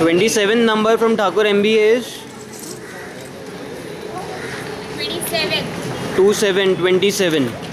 27 number from Thakur MBA is 27. 27, 27.